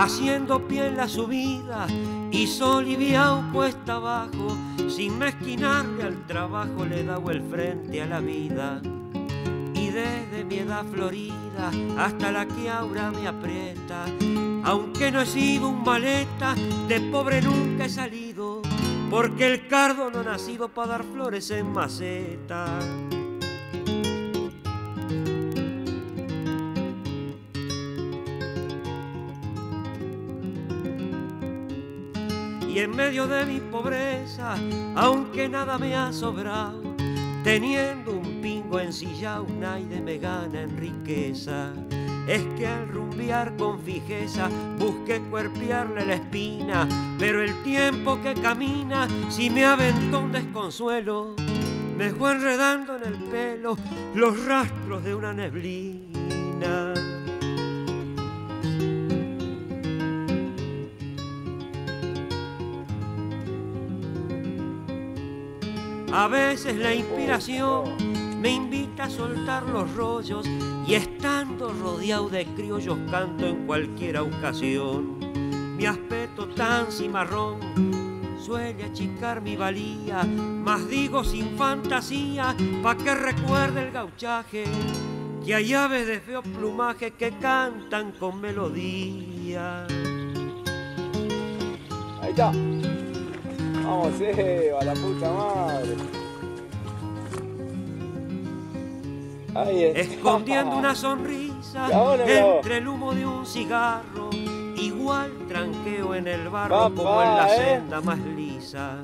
haciendo pie en la subida y soliviao cuesta abajo, sin mezquinarle al trabajo le dado el frente a la vida. Y desde mi edad florida hasta la que ahora me aprieta, aunque no he sido un maleta, de pobre nunca he salido, porque el cardo no ha nacido para dar flores en maceta. Y en medio de mi pobreza, aunque nada me ha sobrado, teniendo un pingo ensillado, nadie me gana en riqueza. Es que al rumbear con fijeza busqué cuerpearle la espina, pero el tiempo que camina, si me aventó un desconsuelo, me fue enredando en el pelo los rastros de una neblina. A veces la inspiración me invita a soltar los rollos y estando rodeado de criollos canto en cualquier ocasión. Mi aspecto tan cimarrón suele achicar mi valía, mas digo sin fantasía, pa' que recuerde el gauchaje, que hay aves de feo plumaje que cantan con melodía. Ahí está. Vamos, Eva, la puta madre. Ahí está. Escondiendo una sonrisa entre el humo de un cigarro, igual tranqueo en el barro Papá, como en la ¿eh? senda más lisa.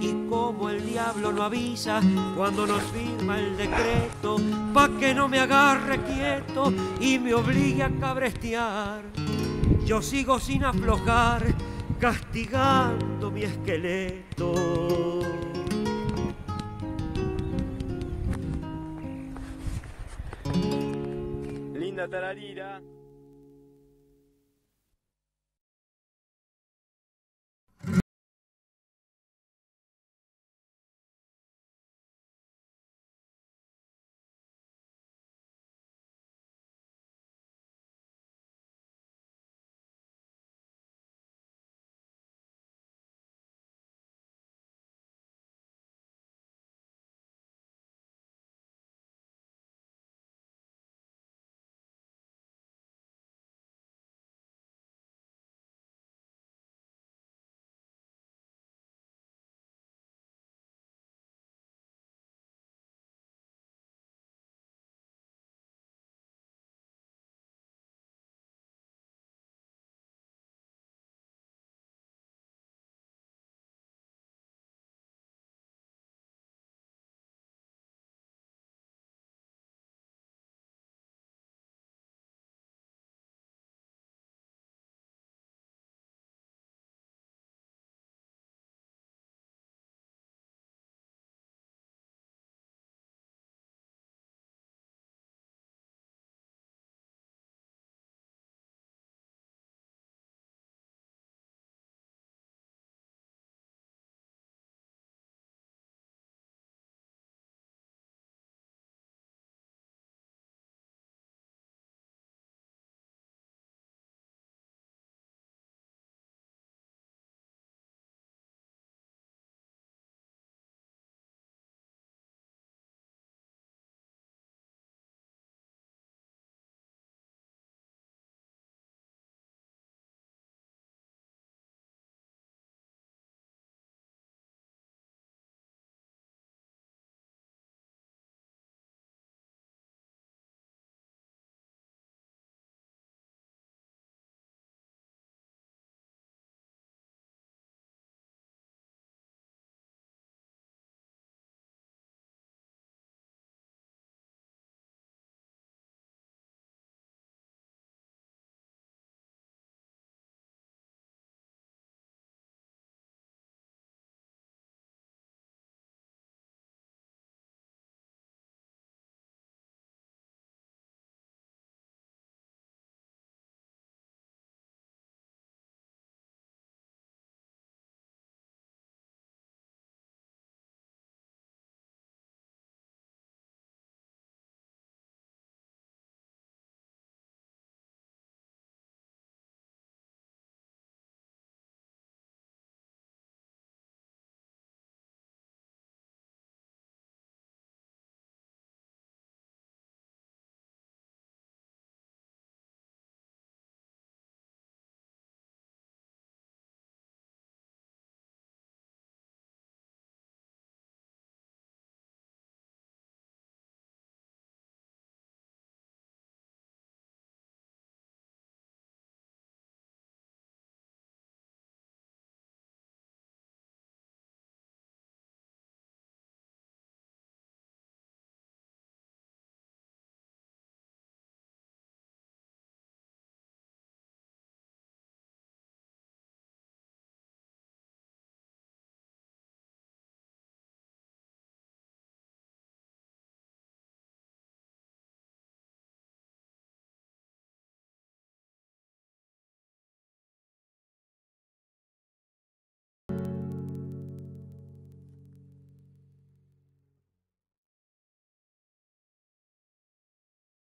Y como el diablo no avisa cuando nos firma el decreto, pa' que no me agarre quieto y me obligue a cabrestear. Yo sigo sin aflojar, castigando mi esqueleto. Linda tararira.